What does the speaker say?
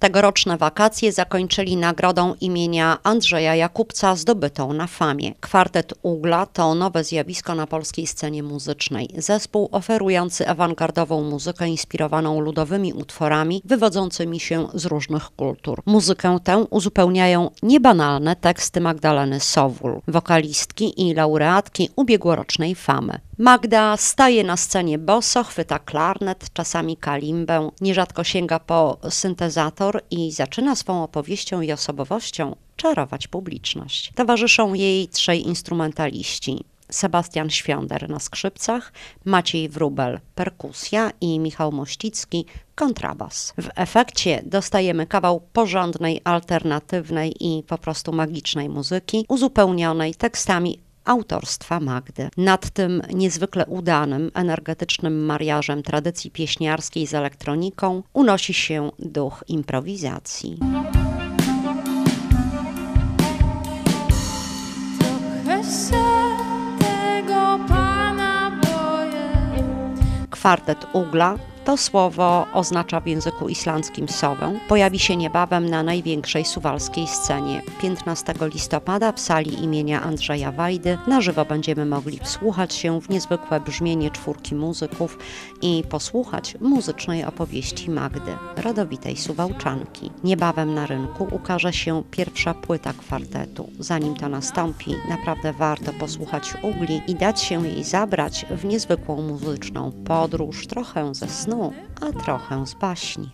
Tegoroczne wakacje zakończyli nagrodą imienia Andrzeja Jakubca zdobytą na famie. Kwartet Ugla to nowe zjawisko na polskiej scenie muzycznej. Zespół oferujący awangardową muzykę inspirowaną ludowymi utworami wywodzącymi się z różnych kultur. Muzykę tę uzupełniają niebanalne teksty Magdaleny Sowul, wokalistki i laureatki ubiegłorocznej famy. Magda staje na scenie boso, chwyta klarnet, czasami kalimbę, nierzadko sięga po syntezator i zaczyna swą opowieścią i osobowością czarować publiczność. Towarzyszą jej trzej instrumentaliści. Sebastian Świąder na skrzypcach, Maciej Wrubel perkusja i Michał Mościcki kontrabas. W efekcie dostajemy kawał porządnej, alternatywnej i po prostu magicznej muzyki, uzupełnionej tekstami autorstwa Magdy. Nad tym niezwykle udanym, energetycznym mariażem tradycji pieśniarskiej z elektroniką unosi się duch improwizacji. Kwartet Ugla to słowo oznacza w języku islandzkim sowę. Pojawi się niebawem na największej suwalskiej scenie. 15 listopada w sali imienia Andrzeja Wajdy na żywo będziemy mogli wsłuchać się w niezwykłe brzmienie czwórki muzyków i posłuchać muzycznej opowieści Magdy, rodowitej suwałczanki. Niebawem na rynku ukaże się pierwsza płyta kwartetu. Zanim to nastąpi, naprawdę warto posłuchać ugli i dać się jej zabrać w niezwykłą muzyczną podróż, trochę ze snu, a trochę z baśni.